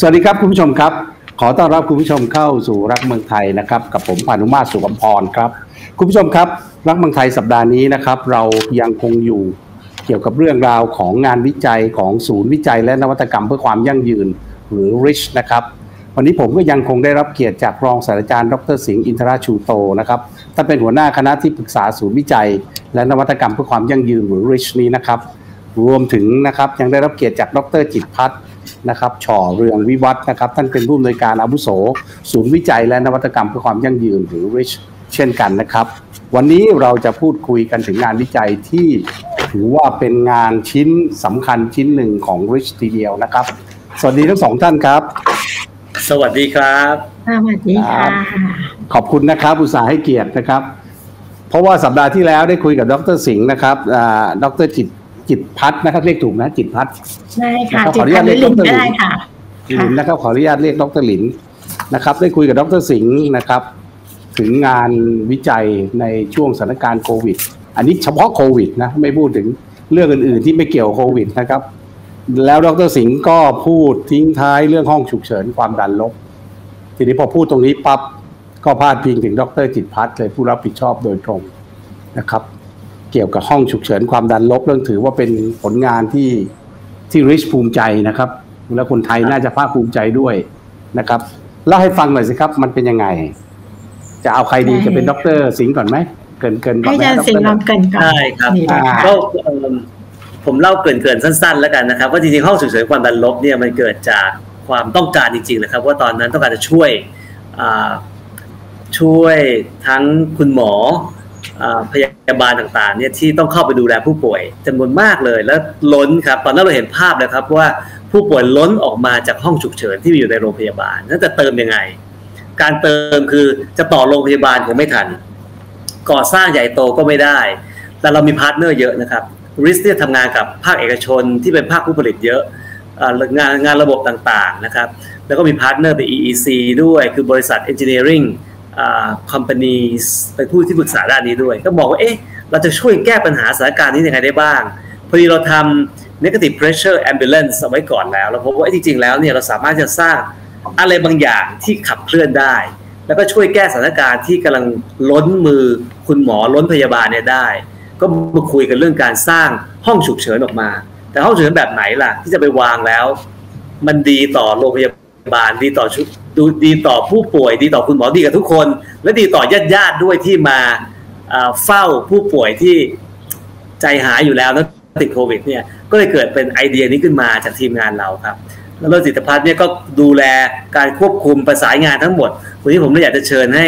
สวัสดีครับคุณผู้ชมครับ ขอต้อนรับคุณผู้ชมเข้าสู่รักเมืองไทยนะครับ กับผมพานุมาตรสุขมพรครับ คุณผู้ชมครับรักเมืองไทยสัปดาห์นี้นะครับ เรายังคงอยู่เกี่ยวกับเรื่องราวของงานวิจัยของศูนย์วิจัยและนวัตกรรมเพื่อความยั่งยืนหรือ RICH นะครับ วันนี้ผมก็ยังคงได้รับเกียรติจากรองศาสตราจารย์ดรสิงห์อินทราชูโตนะครับท่านเป็นหัวหน้าคณะที่ปรึกษาศูนย์วิจัย และนวัตกรรมเพื่อความยั่งยืนหรือ RICH นี้นะครับ รวมถึงนะครับยังได้รับเกียรติจากดรจิตพัฒน์ นะครับช่อเรืองวิวัฒน์นะครับท่านเป็นผู้อำนวยการอาวุโส ศูนย์วิจัยและนวัตกรรมเพื่อความยั่งยืนหรือ RICH เช่นกันนะครับ วันนี้เราจะพูดคุยกันถึงงานวิจัยที่ถือว่าเป็นงานชิ้นสำคัญชิ้นหนึ่งของ RICH ทีเดียวนะครับ สวัสดีทั้งสองท่านครับ สวัสดีครับ สวัสดีค่ะ ขอบคุณนะครับ อุตส่าห์ให้เกียรตินะครับ เพราะว่าสัปดาห์ที่แล้วได้คุยกับดรสิงห์นะครับอ่าดรจิต จิตพัฒน์นะครับเรียกถูกนะจิตพัฒน์ใช่ค่ะขอจิอตนุญาพัตนเรียกธ์ลินดรก็ได้ค่ะหลินนะครับขออนุญาตเรียกดรหลินนะครับ ได้คุยกับดรสิงห์นะครับ ถึงงานวิจัยในช่วงสถานการณ์โควิด อันนี้เฉพาะโควิดนะไม่พูดถึงเรื่องอื่น ๆ ที่ไม่เกี่ยวโควิดนะครับ แล้วดรสิงห์ก็พูดทิ้งท้ายเรื่องห้องฉุกเฉินความดันลบ ทีนี้พอพูดตรงนี้ปั๊บก็พาดพิงถึงดรจิตรพัฒน์เลยผู้รับผิดชอบโดยตรงนะครับ เกี่ยวกับห้องฉุกเฉินความดันลบเรื่องถือว่าเป็นผลงานที่ที่ริชภูมิใจนะครับ แล้วคนไทยน่าจะภาคภูมิใจด้วยนะครับเล่าให้ฟังหน่อยสิครับ มันเป็นยังไง จะเอาใครดีได้จะเป็นดรสิงห์ก่อนไหมเกินเกินก่อนให้ไหมอาจารย์ดสิงห์ลรองเกรินก่อนได้ครับดีเลยอ่าค่ะก็เอิ่มผมเล่าเกริ่นๆสั้น ๆ แล้วกันนะครับว่าจริงๆห้องฉุกเฉินความดันลบเนี่ยมันเกิดจากความต้องการจริงๆนะครับ ว่าตอนนั้นต้องการจะช่วยอ่าช่วยทั้งคุณหมออ่า พยาบาลต่างๆเนี่ยที่ต้องเข้าไปดูแลผู้ป่วยจำนวนมากเลย แล้วล้นครับ ตอนนั้นเราเห็นภาพเลยครับว่าผู้ป่วยล้นออกมาจากห้องฉุกเฉินที่มีอยู่ในโรงพยาบาลนั่นจะเติมยังไง การเติมคือจะต่อโรงพยาบาลคงไม่ทัน ก่อสร้างใหญ่โตก็ไม่ได้ แต่เรามี partner เยอะนะครับ RISC เนี่ยทำงานกับภาคเอกชนที่เป็นภาคผู้ผลิตเยอะงานงานระบบต่างๆนะครับ แล้วก็มี partner เป็น EEC ด้วยคือบริษัท Engineering อ่า Companies เป็นผู้ที่ปรึกษาด้านนี้ด้วย ก็บอกว่าเอ๊ะเราจะช่วยแก้ปัญหาสถานการณ์นี้ยังไงได้บ้าง พอดีเราทำ negative pressure ambulance เอาไว้ก่อนแล้ว เราพบว่าเอ๊ะจริงๆแล้วเนี่ยเราสามารถจะสร้างอะไรบางอย่างที่ขับเคลื่อนได้ แล้วก็ช่วยแก้สถานการณ์ที่กำลังล้นมือคุณหมอล้นพยาบาลเนี่ยได้ ก็มาคุยกันเรื่องการสร้างห้องฉุกเฉินออกมา แต่ห้องฉุกเฉินแบบไหนล่ะ ที่จะไปวางแล้ว มันดีต่อโรงพยาบาล ดีต่อชุดดูดีต่อผู้ป่วย ดีต่อคุณหมอดีกับทุกคน และดีต่อญาติญาติด้วยที่มาเฝ้าผู้ป่วยที่ใจหายอยู่แล้วแล้วติดโควิดเนี่ยก็เลยเกิดเป็นไอเดียนี้ขึ้นมาจากทีมงานเราครับแล้วเราจิตพัฒน์เนี่ยก็ดูแลการควบคุมประสานงานทั้งหมดวันนี้ผมเลยอยากจะเชิญให้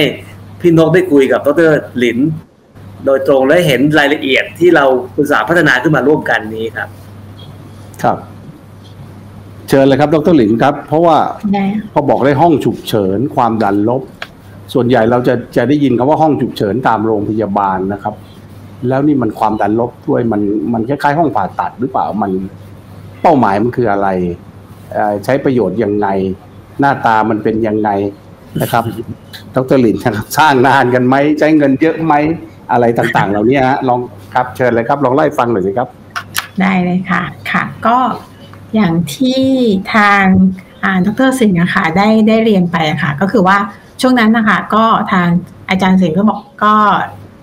พี่นกได้คุยกับดรหลิน โดยตรงและเห็นรายละเอียดที่เราอุตสาหพัฒนาขึ้นมาร่วมกันนี้ครับ ครับ เชิญเลยครับ ดรหลินครับ เพราะว่าได้พอบอกได้ห้องฉุกเฉินความดันลบ ส่วนใหญ่เราจะจะได้ยินคำว่าห้องฉุกเฉินตามโรงพยาบาลนะครับ แล้วนี่มันความดันลบด้วยมันมันคล้ายๆ ห้องผ่าตัดหรือเปล่ามันเป้าหมายมันคืออะไรเอ่อใช้ประโยชน์ยังไง หน้าตามันเป็นยังไงนะครับ ดรหลินนะครับสร้างนานกันไหมใช้เงินเยอะไหมอะไรต่างๆ เหล่านี้ฮะลองครับเชิญเลยครับ ลองไล่าให้ฟังหน่อยสิครับ ได้เลยค่ะ ค่ะ ก็ อย่างที่ทางดรสิงห์นะคะได้ได้เรียนไปอะค่ะก็คือว่าช่วงนั้นนะคะก็ทางอาจารย์สิงห์ก็บอกก็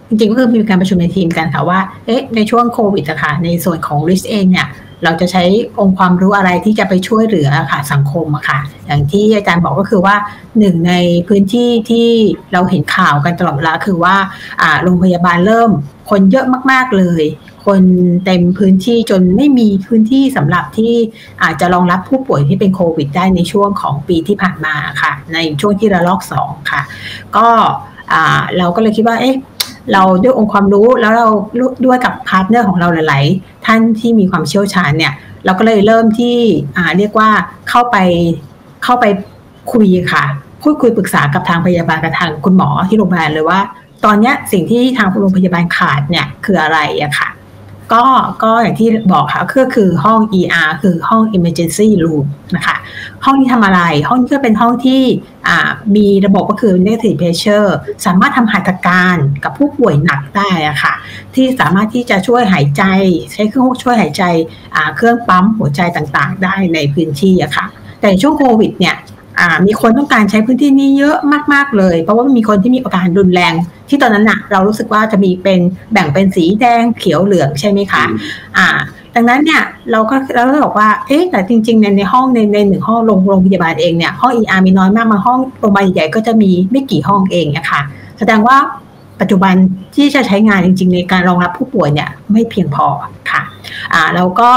จริงๆก็คือมีการประชุมในทีมกันค่ะว่าเอ๊ะในช่วงโควิดอะค่ะในส่วนของริสเองเนี่ยเราจะใช้องค์ความรู้อะไรที่จะไปช่วยเหลือค่ะสังคมอะค่ะ อย่างที่อาจารย์บอกก็คือว่าหนึ่งในพื้นที่ที่เราเห็นข่าวกันตลอดเวลาคือว่าโรงพยาบาลเริ่มคนเยอะมากๆเลย คนเต็มพื้นที่จนไม่มีพื้นที่สำหรับที่อาจจะรองรับผู้ป่วยที่เป็นโควิดได้ในช่วงของปีที่ผ่านมาค่ะ ในช่วงที่ระลอกสองค่ะ ก็เราก็เลยคิดว่าเอ๊ะเราด้วยองค์ความรู้แล้วเราด้วยกับ partner ของเราหลาย ๆ ท่านที่มีความเชี่ยวชาญเนี่ย เราก็เลยเริ่มที่เรียกว่าเข้าไปเข้าไปคุยค่ะ พูดคุยปรึกษากับทางพยาบาลกับทางคุณหมอที่โรงพยาบาลเลยว่า ตอนนี้สิ่งที่ทางโรงพยาบาลขาดเนี่ยคืออะไรอะค่ะ ก็ก็อย่างที่บอกค่ะก็คือห้อง ER คือห้อง emergency room นะคะ ห้องนี้ทำอะไร ห้องนี้ก็เป็นห้องที่มีระบบก็คือ negative pressure สามารถทำหัตถการกับผู้ป่วยหนักได้อะค่ะ ที่สามารถที่จะช่วยหายใจ ใช้เครื่องช่วยหายใจเครื่องปั๊มหัวใจต่างๆ ได้ในพื้นที่อะค่ะ แต่ช่วงโควิดเนี่ย มีคนต้องการใช้พื้นที่นี้เยอะมากๆเลย เพราะว่ามีคนที่มีอาการรุนแรง ที่ตอนนั้นน่ะเรารู้สึกว่าจะมีเป็นแบ่งเป็นสีแดงเขียวเหลืองใช่ไหมคะอ่าดังนั้นเนี่ยเราก็เราก็บอกว่าเอ๊ะแต่จริงๆในในห้องในในหนึ่งห้องโรงโรงพยาบาลเองเนี่ยห้อง ER มีน้อยมากบางห้องโรงพยาบาลใหญ่ก็จะมีไม่กี่ห้องเองนะคะแสดงว่าปัจจุบันที่จะใช้งานจริง ๆ ในการรองรับผู้ป่วยเนี่ยไม่เพียงพอค่ะอ่าแล้วก็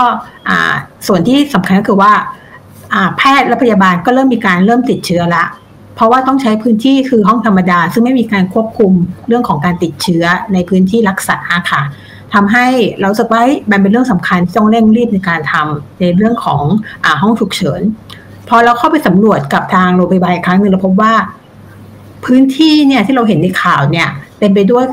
อ่าส่วนที่สำคัญก็คือว่า แพทย์และพยาบาลก็เริ่มมีการเริ่มติดเชื้อละ เพราะว่าต้องใช้พื้นที่คือห้องธรรมดา ซึ่งไม่มีการควบคุมเรื่องของการติดเชื้อในพื้นที่รักษาค่ะทำให้เราสึกว่ามันเป็นเรื่องสำคัญที่ต้องเร่งรีบในการทำในเรื่องของอห้องฉุกเฉิน พอเราเข้าไปสำรวจกับทางโรงพยาบาลครั้งหนึ่งเราพบว่า พื้นที่เนี่ยที่เราเห็นในข่าวเนี่ย เป็นไปด้วย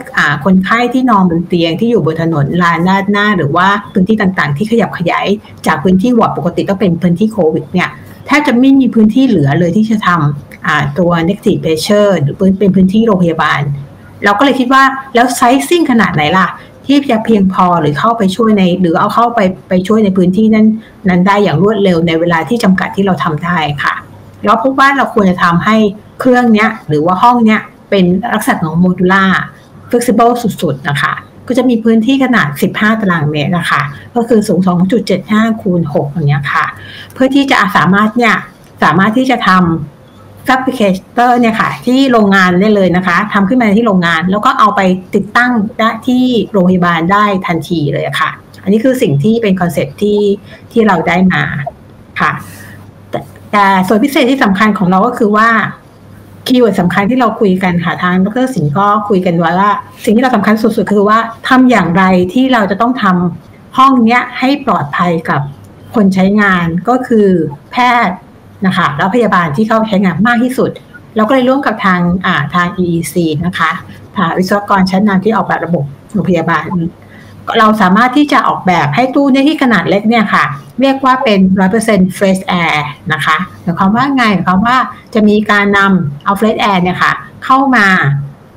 คนไข้ที่นอนบนเตียงที่อยู่บนถนนลานหน้าหน้า หรือว่าพื้นที่ต่างๆ ที่ขยับขยาย จากพื้นที่วอร์ดปกติต้องเป็นพื้นที่โควิดเนี่ยแทบจะไม่มีพื้นที่เหลือเลยที่จะทำตัว negative pressure หรือเป็นพื้นที่โรงพยาบาล เราก็เลยคิดว่าแล้วไซซิ่งขนาดไหนล่ะ ที่จะเพียงพอหรือเข้าไปช่วยใน หรือเอาเข้าไปไปช่วยในพื้นที่นั้นนั้นได้อย่างรวดเร็วในเวลาที่จำกัดที่เราทำได้ค่ะแล้วพบว่าเราควรจะทำให้เครื่องเนี้ยหรือว่าห้องเนี้ย เป็นลักษณะของ modular flexible สุดๆ นะคะ ก็จะมีพื้นที่ขนาด 15 ตารางเมตรนะคะ ก็คือสูง 2.75 คูณ6อย่างเงี้ยค่ะ เพื่อที่จะสามารถเนี่ย สามารถที่จะทำ fabricate เนี่ยค่ะ ที่โรงงานได้เลยนะคะทำขึ้นมาที่โรงงาน แล้วก็เอาไปติดตั้งได้ที่โรงพยาบาลได้ทันทีเลยค่ะ อันนี้คือสิ่งที่เป็น concept ที่ที่เราได้มาค่ะ แต่ส่วนพิเศษที่สำคัญของเราก็คือว่า คีย์เวิร์ดสำคัญที่เราคุยกันค่ะทางดรสิงห์ก็คุยกันไว้ว่า สิ่งที่เราสำคัญสุดๆ คือว่าทำอย่างไรที่เราจะต้องทำห้องเนี้ยให้ปลอดภัยกับคนใช้งานก็คือแพทย์นะคะแล้วพยาบาลที่เข้าใช้งานมากที่สุด เราก็เลยร่วมกับทางอ่าทาง EEC นะคะทางวิศวกรชั้นนำที่ออกแบบระบบโรงพยาบาล เราสามารถที่จะออกแบบให้ตู้ในที่ขนาดเล็กเนี่ยค่ะ เรียกว่าเป็น 100% fresh air นะคะหมายความว่าไงหมายความว่าจะมีการนำเอา fresh air เนี่ยค่ะ เข้ามา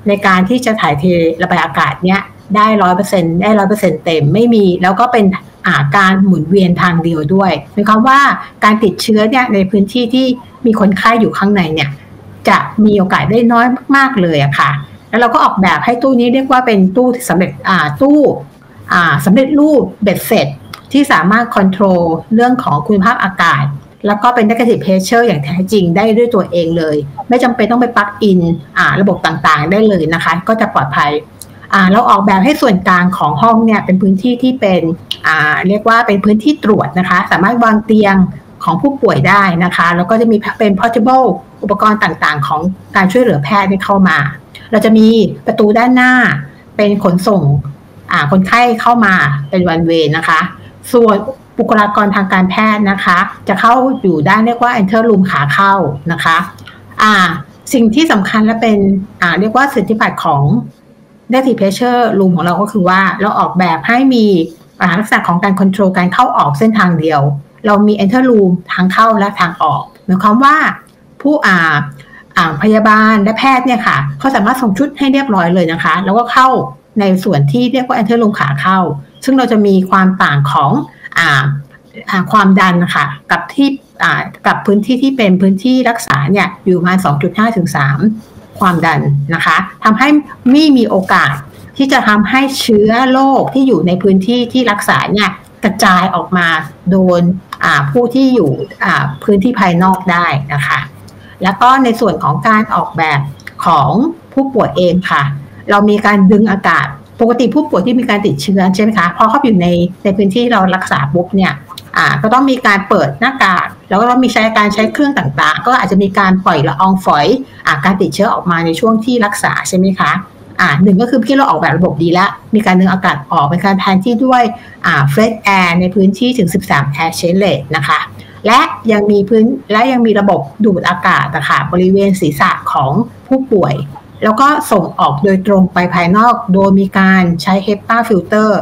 ในการที่จะถ่ายเทระบายอากาศเนี่ยได้ร้อยเปอร์เซ็นได้ร้อยเปอร์เซ็นเต็มไม่มีแล้วก็เป็นอาการหมุนเวียนทางเดียวด้วยหมายความว่าการติดเชื้อเนี่ยในพื้นที่ที่มีคนไข้อยู่ข้างในเนี่ย จะมีโอกาสได้น้อยมากๆเลยอะค่ะ แล้วเราก็ออกแบบให้ตู้นี้เรียกว่าเป็นตู้สำเร็จอ่าตู้ สำเร็จรูปเบ็ดเสร็จที่สามารถควบคุมเรื่องของคุณภาพอากาศ แล้วก็เป็น negative pressure อย่างแท้จริงได้ด้วยตัวเองเลย ไม่จำเป็นต้องไปปลั๊กอินระบบต่างๆ ได้เลยนะคะ ก็จะปลอดภัยเราออกแบบให้ส่วนกลางของห้องเนี่ยเป็นพื้นที่ที่เป็นเรียกว่าเป็นพื้นที่ตรวจนะคะ สามารถวางเตียงของผู้ป่วยได้นะคะ แล้วก็จะมีเป็น portable อุปกรณ์ต่างๆ ของการช่วยเหลือแพทย์เข้ามา เราจะมีประตูด้านหน้าเป็นขนส่ง คนไข้เข้ามาเป็นวันเวนะคะ ส่วนบุคลากรทางการแพทย์นะคะ จะเข้าอยู่ด้านเรียกว่า enter room ขาเข้านะคะอ่าสิ่งที่สำคัญและเป็นอ่าเรียกว่าสิทธิบัตรของ negative pressure room ของเราก็คือว่าเราออกแบบให้มีลักษณะของการควบคุมการเข้าออกเส้นทางเดียว เรามี enter room ทางเข้าและทางออกหมายความว่าผู้อ่าพยาบาลและแพทย์เนี่ยค่ะเขาสามารถส่งชุดให้เรียบร้อยเลยนะคะ แล้วก็เข้า ในส่วนที่เรียกว่าแอนเทอร์ลงขาเข้า ซึ่งเราจะมีความต่างของอความดันนะคะกับที่กับพื้นที่ที่เป็นพื้นที่รักษาเนี่ยอยู่ประมาณ 2.5 ถึง 3 ความดันนะคะทำให้ไม่มีโอกาสที่จะทำให้เชื้อโรคที่อยู่ในพื้นที่ที่รักษาเนี่ยกระจายออกมาโดนผู้ที่อยู่พื้นที่ภายนอกได้นะคะ แล้วก็ในส่วนของการออกแบบของผู้ป่วยเองค่ะ เรามีการดึงอากาศ ปกติผู้ป่วยที่มีการติดเชื้อใช่ไหมคะพอเข้าอยู่ในในพื้นที่เรารักษาปุ๊บเนี่ยอ่าก็ต้องมีการเปิดหน้ากากแล้วก็ต้องมีใช้การใช้เครื่องต่างๆ ก็อาจจะมีการปล่อยละอองฝอยอ่าการติดเชื้อออกมาในช่วงที่รักษาใช่ไหมคะอ่าหนึ่งก็คือที่เราออกแบบระบบดีแล้ว มีการดึงอากาศออกเป็นการแทนที่ด้วยอ่า fresh air ในพื้นที่ถึง 13 air c h a n n e นะคะและยังมีพื้นและยังมีระบบดูดอากาศนะคะบริเวณศีรษะของผู้ป่วย แล้วก็ส่งออกโดยตรงไปภายนอกโดยมีการใช้ HEPA filter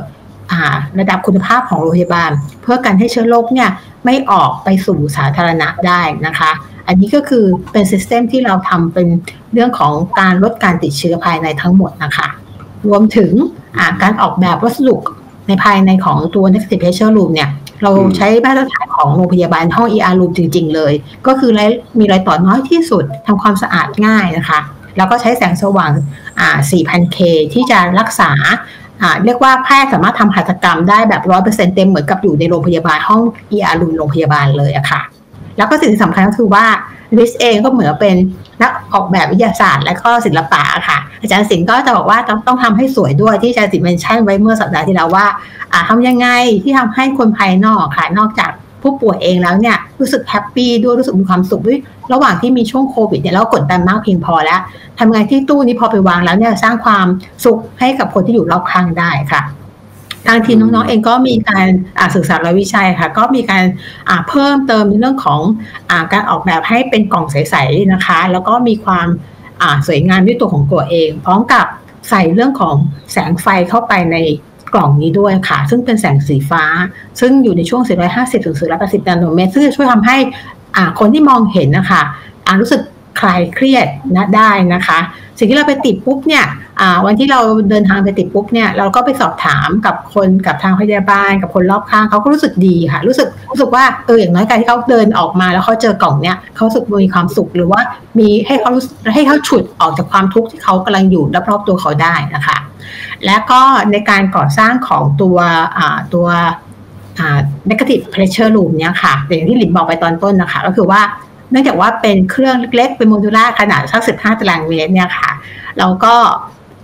ระดับคุณภาพของโรงพยาบาล เพื่อกันให้เชื้อโรคเนี่ยไม่ออกไปสู่สาธารณะได้นะคะ อันนี้ก็คือเป็นซิสเต็มที่เราทำเป็นเรื่องของการลดการติดเชื้อภายในทั้งหมดนะคะ รวมถึงการออกแบบวัสดุในภายในของตัว Negative Pressure Room เนี่ยเราใช้มาตรฐานของโรงพยาบาลห้อง ER room จริง ๆ เลย ก็คือมีรอยต่อน้อยที่สุดทำความสะอาดง่ายนะคะ แล้วก็ใช้แสงสว่าง 4,000K ที่จะรักษาเรียกว่าแพทย์สามารถทำหัตถกรรมได้แบบร้อยเปอร์เซ็นเต็มเหมือนกับอยู่ในโรงพยาบาลห้อง ER room โรงพยาบาลเลยอะค่ะ แล้วก็สิ่งสำคัญก็คือว่า RISC เองก็เหมือนเป็นนักออกแบบวิทยาศาสตร์และก็ศิลปะค่ะ อาจารย์สิงห์ก็จะบอกว่าต้องต้องทำให้สวยด้วยที่อาจารย์สิงห์ mention ไว้เมื่อสัปดาห์ที่แล้วว่าอ่าทำยังไงที่ทำให้คนภายนอกค่ะนอกจาก ผู้ป่วยเองแล้วเนี่ยรู้สึก happy ด้วยรู้สึกมีความสุขด้วยระหว่างที่มีช่วงโควิดเนี่ยเรากดดันมากเพียงพอแล้วทำไงที่ตู้นี้พอไปวางแล้วเนี่ยสร้างความสุขให้กับคนที่อยู่รอบข้างได้ค่ะทางทีมน้องๆเองก็มีการศึกษาและวิจัยค่ะ ก็มีการเพิ่มเติมในเรื่องของอการออกแบบให้เป็นกล่องใสๆนะคะ แล้วก็มีความสวยงามด้วยตัวของตัวเอง พร้อมกับใส่เรื่องของแสงไฟเข้าไปใน กล่องนี้ด้วยค่ะ ซึ่งเป็นแสงสีฟ้า ซึ่งอยู่ในช่วง 450ถึง480 นาโนเมตร ซึ่งจะช่วยทำให้คนที่มองเห็นนะคะรู้สึก คลายเครียดนะได้นะคะ สิ่งที่เราไปติดปุ๊บเนี่ยวันที่เราเดินทางไปติดปุ๊บเนี่ยเราก็ไปสอบถามกับคนกับทางพยาบาล กับคนรอบข้างเขาก็รู้สึกดีค่ะ รู้สึกรู้สึกว่าเอออย่างน้อยการที่เขาเดินออกมาแล้วเขาเจอกล่องเนี่ยเขาสึกมีความสุขหรือว่ามีให้เขาให้เขาฉุดออกจากความทุกข์ที่เขากำลังอยู่รอบๆตัวเขาได้นะคะ และก็ในการก่อสร้างของตัวตัว negative pressure room เนี่ยค่ะอย่างที่หลินบอกไปตอนต้นนะคะ ก็คือว่า เนื่องจากว่าเป็นเครื่องเล็กๆ เป็นโมดูล่าขนาดสักสิบห้าตารางเมตรเนี่ยค่ะ แล้วก็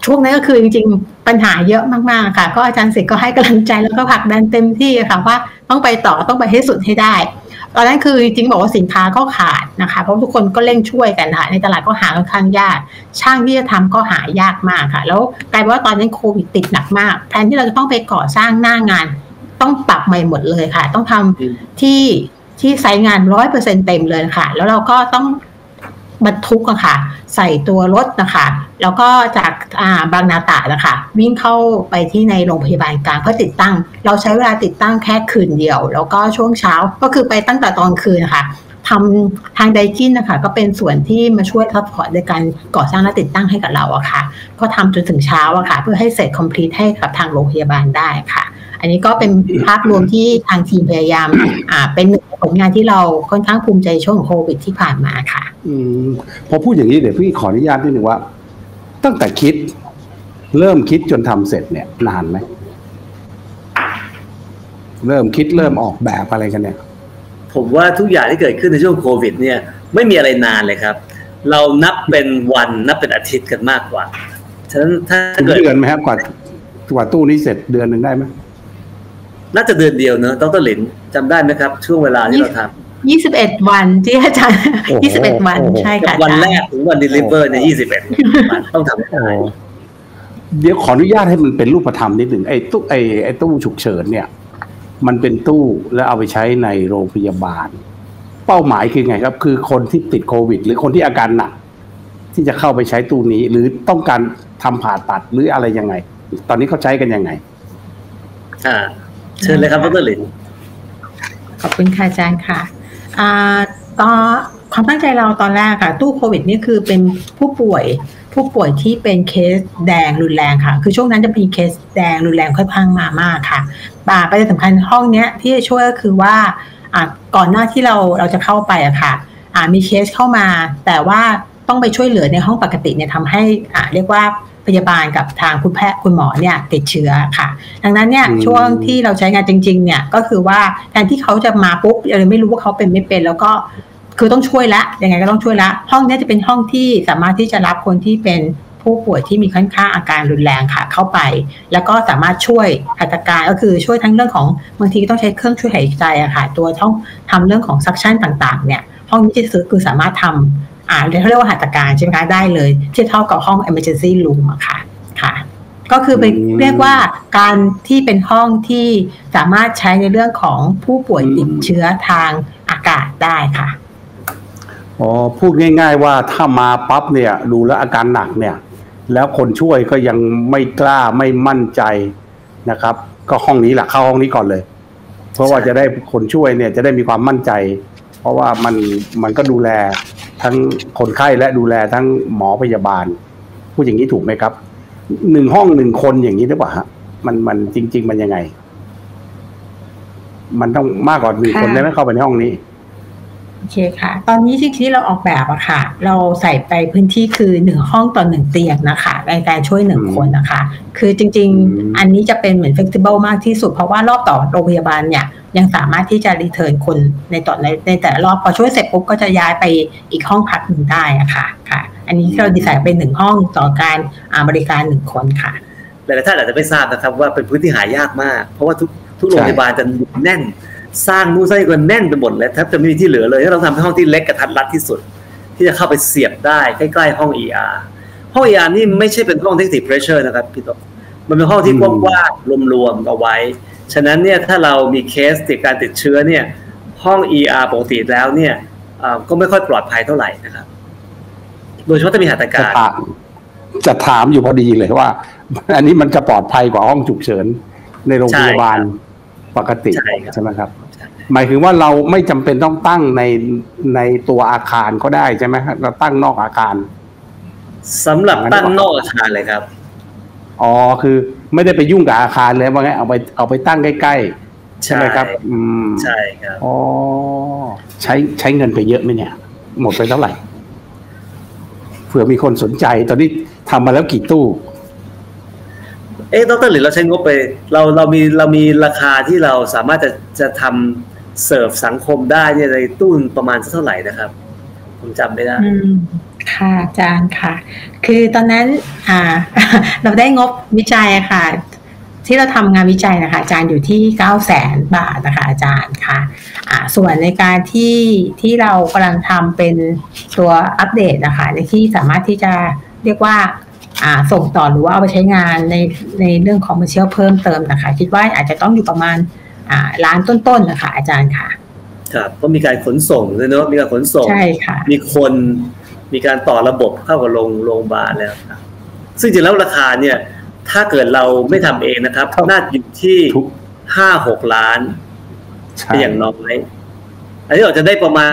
ช่วงนั้นก็คือจริงๆ ปัญหาเยอะมากๆค่ะ ก็อาจารย์สิก็ให้กำลังใจแล้วก็ผลักดันเต็มที่ค่ะว่าต้องไปต่อต้องไปให้สุดให้ได้ ตอนนั้นคือจริงๆบอกว่าสินค้าก็ขาดนะคะ เพราะทุกคนก็เร่งช่วยกันค่ะในตลาดก็หาค่อนข้างยาก ช่างที่จะทำก็หายากมากค่ะ แล้วกลายเป็นว่าตอนนั้นโควิดติดหนักมากแทนที่เราจะต้องไปก่อสร้างหน้างาน ต้องปรับใหม่หมดเลยค่ะ ต้องทำที่ ที่ site งานร้อยเปอร์เซ็นเต็มเลยค่ะ แล้วเราก็ต้องบรรทุกอะค่ะ ใส่ตัวรถนะคะ แล้วก็จากอ่าบางนาตราดนะคะ วิ่งเข้าไปที่ในโรงพยาบาลกลางเพื่อติดตั้ง เราใช้เวลาติดตั้งแค่คืนเดียว แล้วก็ช่วงเช้าก็คือไปตั้งแต่ตอนคืนนะคะทำทาง Daikin นะคะก็เป็นส่วนที่มาช่วย support ในการก่อสร้างและติดตั้งให้กับเราอะค่ะ ก็ทำจนถึงเช้าอะค่ะ เพื่อให้เสร็จ complete ให้กับทางโรงพยาบาลได้ค่ะ อันนี้ก็เป็นภาพรวมที่ทางทีมพยายาม อ่า เป็นหนึ่งผลงานที่เราค่อนข้างภูมิใจช่วงโควิดที่ผ่านมาค่ะ อืมพอพูดอย่างนี้เดี๋ยวพี่ขออนุญาตนิดหนึ่งว่า ตั้งแต่คิด เริ่มคิดจนทำเสร็จเนี่ยนานไหมเริ่มคิดเริ่มออกแบบอะไรกันเนี่ย ผมว่าทุกอย่างที่เกิดขึ้นในช่วงโควิด เนี่ย ไม่มีอะไรนานเลยครับ เรานับเป็นวันนับเป็นอาทิตย์กันมากกว่าฉะนั้นถ้าเกิดเดือนไหมครับกว่ากว่าตู้นี้เสร็จเดือนหนึ่งได้ไหม น่าจะเดือนเดียวเนอะดรหลินจำได้ไหมครับ ช่วงเวลาที่เราทำยี่สิบเอ็ดวันที่อาจารย์ยี่สิบเอ็ดวันใช่ค่ะวันแรกถึงวัน deliver เนี่ยยี่สิบเอ็ดวันต้องทำให้ได้เดี๋ยวขออนุญาตให้มันเป็นรูปธรรมนิดหนึ่งไอ้ตู้ไอ้ไอ้ตู้ฉุกเฉินเนี่ย มันเป็นตู้แล้วเอาไปใช้ในโรงพยาบาล เป้าหมายคือไงครับ คือคนที่ติดโควิด หรือคนที่อาการหนักที่จะเข้าไปใช้ตู้นี้ หรือต้องการทำผ่าตัดหรืออะไรยังไง ตอนนี้เขาใช้กันยังไง อ่า เชิญเลยครับดรหลินขอบคุณค่ะอาจารย์ค่ะอ่าตอนความตั้งใจเราตอนแรกค่ะ ตู้โควิดนี่คือเป็นผู้ป่วยผู้ป่วยที่เป็นเคสแดงรุนแรงค่ะ คือช่วงนั้นจะมีเคสแดงรุนแรงค่อนข้างมามากค่ะป่าประเด็นสำคัญห้องเนี้ยที่จะช่วยก็คือว่าอ่าก่อนหน้าที่เราเราจะเข้าไปอะค่ะอ่ามีเคสเข้ามา แต่ว่าต้องไปช่วยเหลือในห้องปกติเนี่ยทำให้อ่าเรียกว่า พยาบาลกับทางคุณแพทย์คุณหมอเนี่ยติดเชื้อค่ะ ดังนั้นเนี่ยอืมช่วงที่เราใช้งานจริงๆเนี่ยก็คือว่าแทนที่เขาจะมาปุ๊บเราไม่รู้ว่าเขาเป็นไม่เป็น แล้วก็คือต้องช่วยละยังไงก็ต้องช่วยละ ห้องเนี้ยจะเป็นห้องที่สามารถที่จะรับคนที่เป็นผู้ป่วยที่มีค่อนข้างอาการรุนแรงค่ะเข้าไป แล้วก็สามารถช่วยหัตถการก็คือช่วยทั้งเรื่องของบางทีต้องใช้เครื่องช่วยหายใจอะค่ะตัวต้องทำเรื่องของซักชันต่างๆเนี่ยห้องนี้จะคือสามารถทำ อ่าเรียกว่าหัตถการใช่ไหมคะได้เลย ทียบเท่ากับห้อง emergency room อะค่ะค่ะ ก็คือเป็นอืมเรียกว่าการที่เป็นห้องที่สามารถใช้ในเรื่องของผู้ป่วยติดเชื้อทางอากาศได้ค่ะอ๋อพูดง่าย ๆ ว่าถ้ามาปั๊บเนี่ยดูแลอาการหนักเนี่ย แล้วคนช่วยก็ยังไม่กล้าไม่มั่นใจนะครับ ก็ห้องนี้แหละเข้าห้องนี้ก่อนเลย เพราะว่าจะได้คนช่วยเนี่ยจะได้มีความมั่นใจ เพราะว่ามันมันก็ดูแล ทั้งคนไข้และดูแลทั้งหมอพยาบาลพูดอย่างนี้ถูกไหมครับหนึ่งห้องหนึ่งคนอย่างนี้หรือเปล่าฮะมันมันจริง ๆ มันยังไง มันต้องมากกว่าหนึ่งค่ะคนได้ไหมเข้าไปในห้องนี้โอเคค่ะ ตอนนี้ที่ที่เราออกแบบอะค่ะ เราใส่ไปพื้นที่คือหนึ่งห้องต่อหนึ่งเตียงนะคะในการช่วยหนึ่งอืมคนนะคะ คือจริงอืมๆอันนี้จะเป็นเหมือน flexible มากที่สุด เพราะว่ารอบต่อโรงพยาบาลเนี่ย ยังสามารถที่จะรีเทิร์นคนในต่อในในแต่ละรอบพอช่วยเสร็จปุ๊บก็จะย้ายไปอีกห้องพักหนึ่งได้อะค่ะค่ะ อันนี้เราดีไซน์เป็นหนึ่งห้องต่อการอ่าบริการหนึ่งคนค่ะหลายๆท่านอาจจะไม่ทราบนะครับว่าเป็นพื้นที่หายากมาก เพราะว่าทุกทุกโรงพยาบาลจะแน่น สร้างนู่นสร้างนี่กันแน่นไปหมดเลยแทบจะไม่มีที่เหลือเลยถ้าเราทำให้ห้องที่เล็กกระทัดรัดที่สุด ที่จะเข้าไปเสียบได้ใกล้ๆห้อง ER ห้อง ER นี่ไม่ใช่เป็นห้อง Technical Pressure นะครับพี่ต๊อกมันเป็นห้องที่อืกมว้างๆรวมๆเอาไว้ ฉะนั้นเนี่ยถ้าเรามีเคสติดการติดเชื้อเนี่ยห้อง ER ปกติแล้วเนี่ยอ่าก็ไม่ค่อยปลอดภัยเท่าไหร่นะครับ โดยเฉพาะถ้ามีหัตถจะการถามจะถามอยู่พอดีเลยว่า อันนี้มันจะปลอดภัยกว่าห้องฉุกเฉินในโรงพยาบาลปกติใช่ครับใช่ไหมครับ หมายถึงว่าเราไม่จำเป็นต้องตั้งในในตัวอาคารก็ได้ใช่ไหมครับเราตั้งนอกอาคารสำหรับตั้งนอกอาคารเลยครับ อ๋อคือไม่ได้ไปยุ่งกับอาคารเลยว่าไงเอาไปเอาไปตั้งใกล้ๆใช่ไหมครับ อืมใช่ครับอ๋อใช้ใช้เงินไปเยอะไหมเนี่ย หมดไปเท่าไหร่เผื่อมีคนสนใจ ตอนนี้ทำมาแล้วกี่ตู้ เอ๊ะดรหรือเราใช้งบไป เราเรามีเรามีราคาที่เราสามารถจะจะทำเสิร์ฟสังคมได้เนี่ยในตู้ประมาณสักเท่าไหร่นะครับ ผมจำไม่ได้ค่ะอาจารย์ค่ะ คือตอนนั้นอ่า เราได้งบวิจัยค่ะ ที่เราทำงานวิจัยนะคะ อาจารย์อยู่ที่9 0 0แสนบาทนะคะ อาจารย์ค่ะอ่าส่วนในการที่ที่เรากำลังทำเป็นตัวอัปเดตนะคะ ในที่สามารถที่จะเรียกว่าอ่าส่งต่อหรือว่าเอาไปใช้งานในในเรื่องของมาเชียลเพิ่มเติมนะคะ คิดว่าอาจจะต้องอยู่ประมาณอ่าล้านต้นๆนะคะ อาจารย์ค่ะ ครับก็มีการขนส่งเลยเนาะมีการขนส่ง ใช่ค่ะ มีคนมีการต่อระบบเข้ากับโรงโรงพยาบาลแล้วครับ ซึ่งจริงแล้วราคาเนี่ย ถ้าเกิดเราไม่ทำเองนะครับครับน่าจะอยู่ที่ทุกห้าหกล้านใช่เป็นอย่างน้อยอันนี้เราจะได้ประมาณ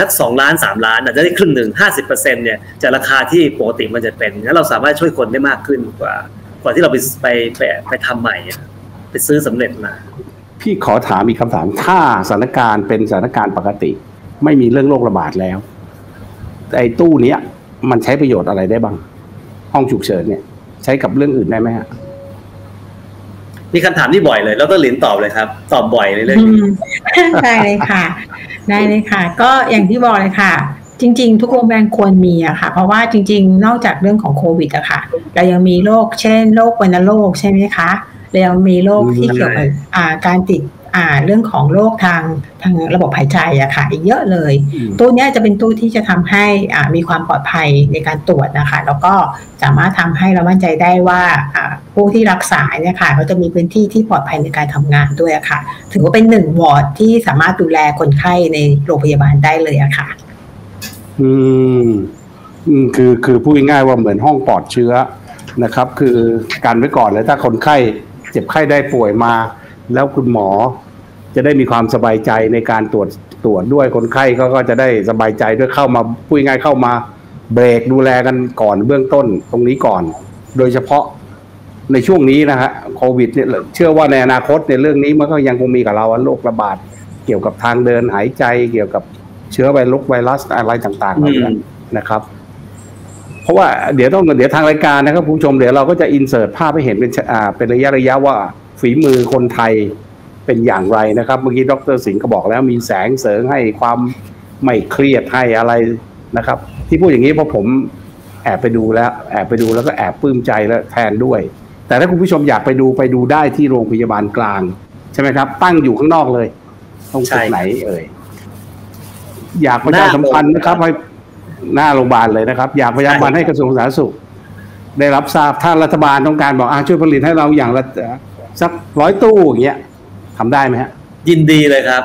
สักสองล้านสามล้านอาจจะได้ครึ่งหนึ่งห้าสิบเปอร์เซ็นเนี่ยจากราคาที่ปกติมันจะเป็นงั้นเราสามารถช่วยคนได้มากขึ้นกว่า กว่าที่เราไปไปไปไปทำใหม่อะไปซื้อสำเร็จมา พี่ขอถามอีกคำถาม ถ้าสถานการณ์เป็นสถานการณ์ปกติ ไม่มีเรื่องโรคระบาดแล้วไอ้ตู้เนี้ยมันใช้ประโยชน์อะไรได้บ้าง ห้องฉุกเฉินเนี่ย ใช้กับเรื่องอื่นได้ไหมฮะมีคำถามที่บ่อยเลย แล้วก็หลินตอบเลยครับ ตอบบ่อยเลยเรื่องอืนี้มได้เลยค่ะ ได้เลยค่ะ ก็อย่างที่บอกเลยค่ะ จริง ๆ ทุกโรงพยาบาลควรมีอะค่ะ เพราะว่าจริง ๆ นอกจากเรื่องของโควิดอะค่ะเรายังมีโรคเช่นโรควัณโรคใช่ไหมคะ เรายังมีโรคที่เกี่ยวกับอ่าการติดอ่าเรื่องของโรคทางทางระบบหายใจอะค่ะอีกเยอะเลยอืมตู้เนี้ยจะเป็นตู้ที่จะทำให้อ่ามีความปลอดภัยในการตรวจนะคะ แล้วก็สามารถทำให้เรามั่นใจได้ว่าอ่าผู้ที่รักษาเนี่ยค่ะเขาจะมีพื้นที่ที่ปลอดภัยในการทำงานด้วยอะค่ะ ถือว่าเป็นหนึ่งวอร์ดที่สามารถดูแลคนไข้ในโรงพยาบาลได้เลยอะค่ะอืมอืมคือคือพูดง่ายๆว่าเหมือนห้องปลอดเชื้อนะครับ คือการไว้ก่อนเลยถ้าคนไข้ เจ็บไข้ได้ป่วยมา แล้วคุณหมอจะได้มีความสบายใจในการตรวจตรวจด้วยคนไข้เขาก็จะได้สบายใจด้วยเข้ามาพูดง่ายเข้ามาเบรกดูแลกันก่อนเบื้องต้นตรงนี้ก่อน โดยเฉพาะในช่วงนี้นะฮะโควิดเนี่ยเชื่อว่าในอนาคตในเรื่องนี้มันก็ยังคงมีกับเราโรคระบาดเกี่ยวกับทางเดินหายใจเกี่ยวกับเชื้อไวรัสไวรัสอะไรต่างๆเหล่านี้นะครับ เพราะว่าเดี๋ยวต้องเดี๋ยวทางรายการนะครับคุณผู้ชมเดี๋ยวเราก็จะอินเสิร์ตภาพให้เห็นเป็นชอ่าเป็นระยะระยะว่าฝีมือคนไทยเป็นอย่างไรนะครับ เมื่อกี้ดรสิงห์ก็บอกแล้วมีแสงเสริงให้ความไม่เครียดให้อะไรนะครับ ที่พูดอย่างนี้เพราะผมแอบไปดูแล้ว แอบไปดูแล้วก็แอบปลื้มใจแล้วแทนด้วย แต่ถ้าคุณผู้ชมอยากไปดูไปดูได้ที่โรงพยาบาลกลาง ใช่ไหมครับ ตั้งอยู่ข้างนอกเลยตรงจุดไหนเอ่ยอยากประชาสัมพันธ์นะครับให้ หน้าโรงพยาบาลเลยนะครับ อยากประชาสัมพันธ์ให้กระทรวงสาธารณสุข ได้รับทราบถ้ารัฐบาลต้องการบอกอ่าช่วยผลิตให้เราอย่างละสักร้อยตู้อย่างเงี้ยทำได้ไหมฮะ ยินดีเลยครับ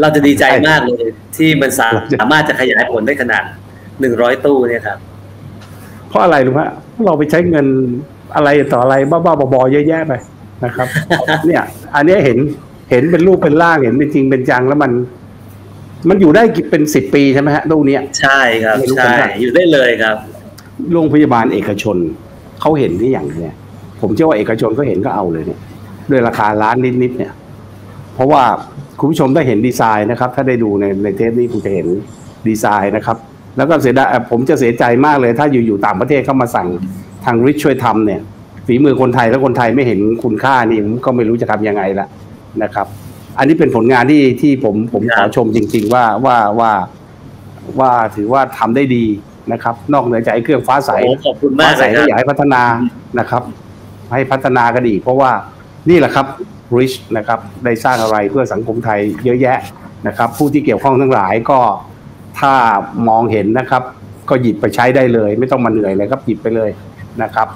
เราจะดีใจมากเลยที่มันสาเราจะสามารถจะขยายผลได้ขนาดหนึ่งร้อยตู้เนี่ยครับ เพราะอะไรรู้ไหมเพราะเราไปใช้เงินอะไรต่ออะไรบ้าๆบอๆเยอะแยะไปนะครับ เนี่ย อันเนี้ยเห็นเห็นเป็นรูปเป็นร่างเห็นเป็นจริงเป็นจังแล้วมัน มันอยู่ได้กี่เป็นสิบปีใช่ไหมฮะตู้เนี้ยใช่ครับไม่รู้ใช่เหมือนกันอยู่ได้เลยครับ โรงพยาบาลเอกชนเขาเห็นที่อย่างเนี้ยผมเชื่อว่าเอกชนเขาเห็นก็เอาเลยเนี่ยด้วยราคาล้านนิดๆเนี่ย เพราะว่าคุณผู้ชมได้เห็นดีไซน์นะครับ ถ้าได้ดูในในเทปนี้คุณจะเห็นดีไซน์นะครับ แล้วก็เสียดายผมจะเสียใจมากเลย ถ้าอยู่ๆต่างประเทศเข้ามาสั่งทางริชช่วยทำเนี่ยฝีมือคนไทยแล้วคนไทยไม่เห็นคุณค่านี่ผมก็ไม่รู้จะทำยังไงละนะครับ อันนี้เป็นผลงานที่ที่ผมผมขอชมจริง ๆ ว่าว่าว่าว่าถือว่าทำได้ดีนะครับ นอกเหนือจากไอ้เครื่องฟ้าใสโอ้ขอบคุณมาฟ้ากใสเลยคก็รับอยากให้พัฒนานะครับ ให้พัฒนากันอีกเพราะว่านี่แหละครับริชนะครับ ได้สร้างอะไรเพื่อสังคมไทยเยอะแยะนะครับ ผู้ที่เกี่ยวข้องทั้งหลายก็ถ้ามองเห็นนะครับ ก็หยิบไปใช้ได้เลย ไม่ต้องมาเหนื่อยเลยครับหยิบไปเลยนะครับ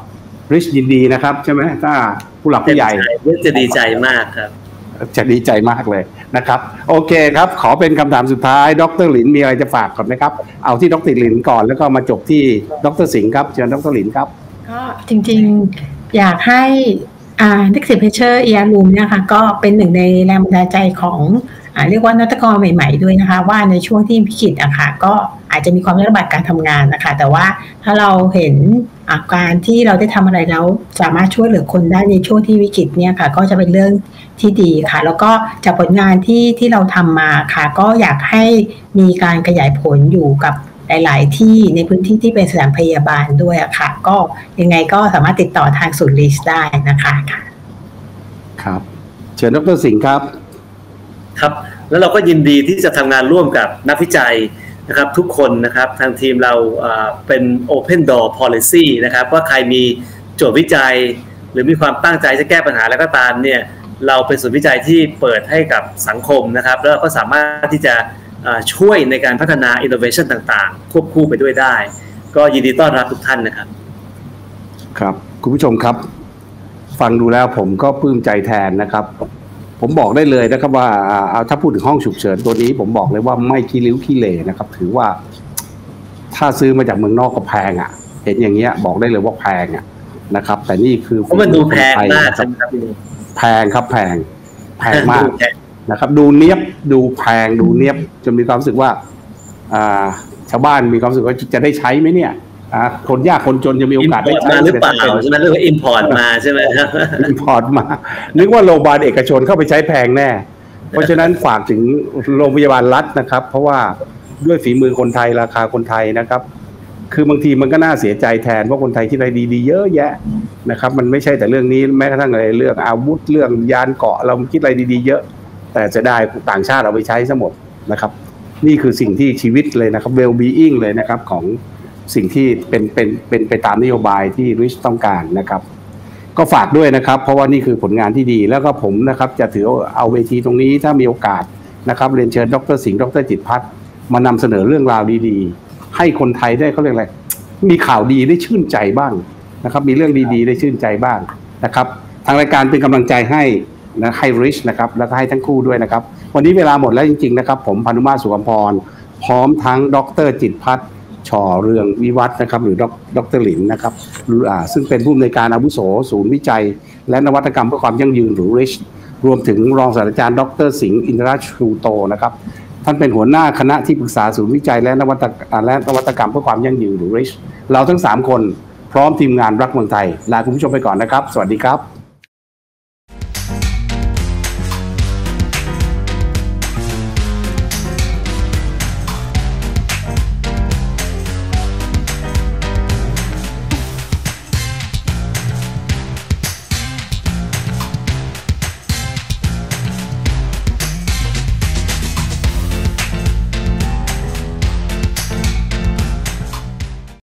ริชยินดีนะครับ ใช่ไหมถ้าผู้หลักผู้ใหญ่จะดีใจมากครับ จะดีใจมากเลยนะครับ โอเคครับ ขอเป็นคำถามสุดท้าย ดรหลินมีอะไรจะฝากก่อนไหมครับ เอาที่ดรหลินก่อนแล้วก็มาจบที่ดรสิงห์ครับเชิญดรหลินครับก็จริงๆอยากให้อ่า Next Venture ER Room เนี่ยค่ะก็เป็นหนึ่งในแรงบันดาลใจของ เรียกว่านวัตกรใหม่ๆด้วยนะคะ ว่าในช่วงที่พิกฤตอะค่ะก็อาจจะมีความยากลำบากการทำงานนะคะ แต่ว่าถ้าเราเห็นอาการที่เราได้ทำอะไรแล้วสามารถช่วยเหลือคนได้ในช่วงที่วิกฤตเนี่ยค่ะ ก็จะเป็นเรื่องที่ดีค่ะ แล้วก็จากผลงานที่ที่เราทำมาค่ะ ก็อยากให้มีการขยายผลอยู่กับหลาย ๆ ที่ในพื้นที่ที่เป็นสถานพยาบาลด้วยอะค่ะ ก็ยังไงก็สามารถติดต่อทางศูนย์ลิสได้นะคะค่ะ ครับ เชิญดรสิงห์ครับ ครับแล้วเราก็ยินดีที่จะทำงานร่วมกับนักวิจัยนะครับทุกคนนะครับทางทีมเราเป็น Open Door Policy นะครับว่าใครมีโจทย์วิจัย หรือมีความตั้งใจจะแก้ปัญหาแล้วก็ตามเนี่ยเราเป็นศูนย์วิจัยที่เปิดให้กับสังคมนะครับ แล้วก็สามารถที่จะช่วยในการพัฒนา innovation ต่างๆ ควบคู่ไปด้วยได้ ก็ยินดีต้อนรับทุกท่านนะครับ ครับ คุณผู้ชมครับ ฟังดูแล้วผมก็ปลื้มใจแทนนะครับ ผมบอกได้เลยนะครับว่าเอาถ้าพูดถึงห้องฉุกเฉินตัวนี้ ผมบอกเลยว่าไม่ขี้ริ้วขี้เหร่นะครับ ถือว่า ถ้าซื้อมาจากเมืองนอกก็แพงอะ เห็นอย่างเงี้ย บอกได้เลยว่าแพงอะนะครับ แต่นี่คือเพราะมันดูแพงฝีอมากคนไทยใช่นะไหมครับแพงครับแพง แพงมากดูแพงนะครับ ดูเนียบดูแพงดูเนียบจนมีความรู้สึกว่า อ่า ชาวบ้านมีความรู้สึกว่าจะได้ใช้ไหมเนี่ยอ่า คนยากคนจนจะมีโอกาสได้ import ใช้มาหรือเปล่าใช่ไหมเรื่อง import มาใช่ไหมครับอินพอร์ตมา นึกว่าโรงพยาบาลเอกชนเข้าไปใช้แพงแน่ เพราะฉะนั้นฝากถึงโรงพยาบาลรัฐนะครับ เพราะว่าด้วยฝีมือคนไทยราคาคนไทยนะครับ คือบางทีมันก็น่าเสียใจแทนเพราะคนไทยคิดอะไรดีๆเยอะแยะนะครับ มันไม่ใช่แต่เรื่องนี้แม้กระทั่งอะไรเรื่องอาวุธเรื่องยานเกาะเราคิดอะไรดีๆเยอะ แต่จะได้ต่างชาติเอาไปใช้ซะหมดนะครับ นี่คือสิ่งที่ชีวิตเลยนะครับ well being เลยนะครับของ สิ่งที่เป็นเป็นเป็นไปตามนโยบายที่ริชต้องการนะครับ ก็ฝากด้วยนะครับ เพราะว่านี่คือผลงานที่ดี แล้วก็ผมนะครับจะถือเอาเวทีตรงนี้ถ้ามีโอกาสนะครับเรียนเชิญดรสิงห์ดรจิตพัฒน์มานำเสนอเรื่องราวดีๆ ให้คนไทยได้เขาเรียกอะไรมีข่าวดีได้ชื่นใจบ้างนะครับ มีเรื่องดีๆ ได้ชื่นใจบ้างนะครับ ทางรายการเป็นกำลังใจให้นะให้ริชนะครับแล้วก็ให้ทั้งคู่ด้วยนะครับ วันนี้เวลาหมดแล้วจริง ๆ นะครับ ผมพานุมาสุวรรณพร พร้อมทั้งดรจิตพัฒน์ ชอเรืองวิวัฒนะครับ หรือดรหลินนะครับซึ่งเป็นผู้อำนวยการอาวุโสศูนย์วิจัย และนวัตกรรมเพื่อความยั่งยืนหรือ RICH รวมถึงรองศาสตราจารย์ ดรสิงห์อินทราชูโตนะครับท่านเป็นหัวหน้าคณะที่ปรึกษาศูนย์วิจัยและนวัตและนวัตกรรมเพื่อความยั่งยืนหรือ RICH เราทั้ง 3 คนพร้อมทีมงานรักเมืองไทยลาคุณผู้ชมไปก่อนนะครับ สวัสดีครับ